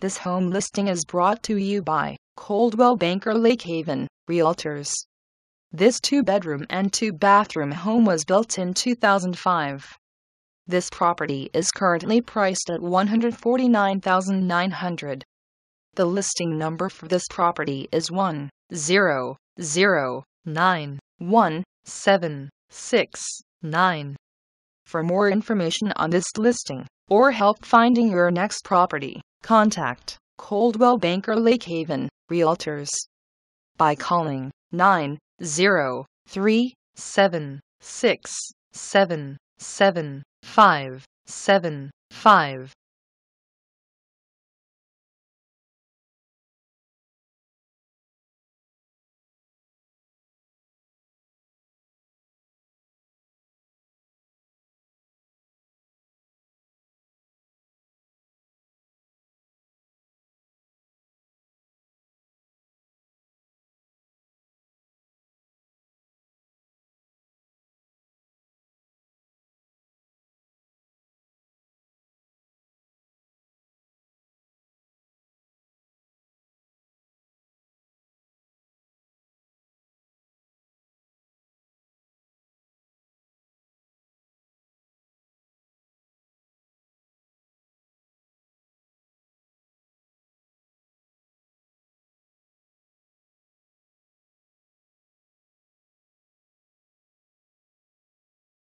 This home listing is brought to you by Coldwell Banker Lake Haven Realtors. This two bedroom and two bathroom home was built in 2005. This property is currently priced at 149,900. The listing number for this property is 100917669. For more information on this listing or help finding your next property, contact Coldwell Banker Lake Haven Realtors by calling 90376777575.